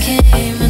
came.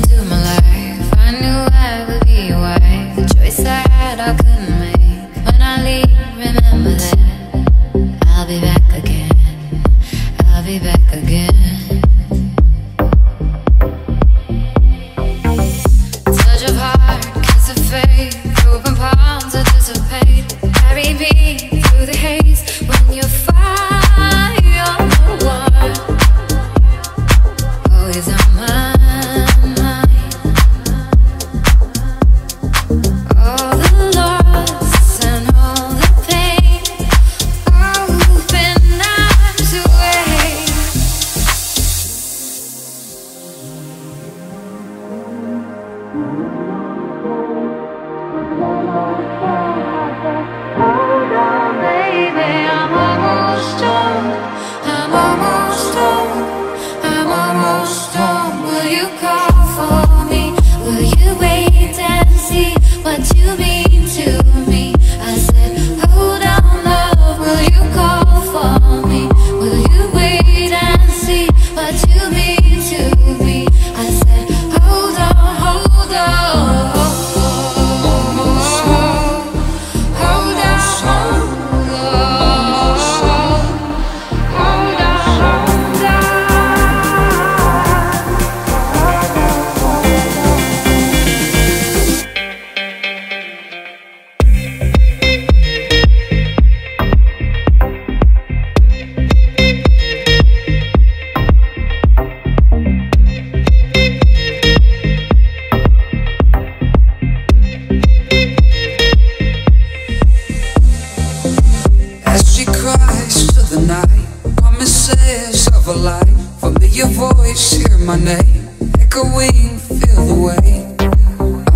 Música the way.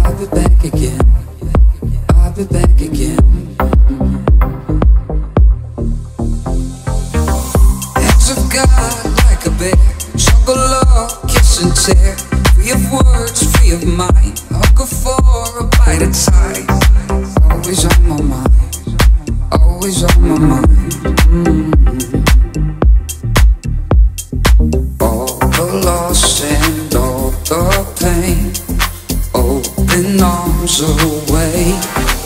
I'll be back again. I'll be back again. Of God, like a bear. Jungle kiss and tear. Free of words, free of mind. For a bite of time. Always on my mind. Always on my mind. Mm -hmm. open arms away.